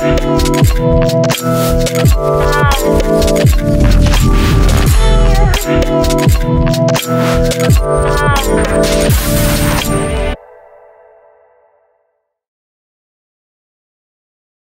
Oh, oh,